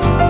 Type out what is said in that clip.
Bye.